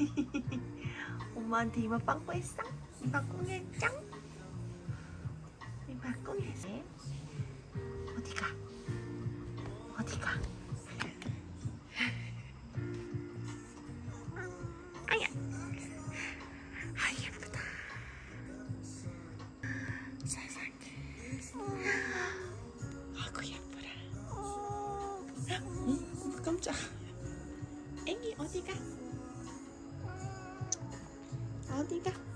엄마한테 이마 빵꾸 했어? 이마 꿍했짱? 이마 꿍했어? 어디가? 어디가? 아야 아 예쁘다 세상에 아구 예쁘라 응? 깜짝 애기 어디가? 어디가?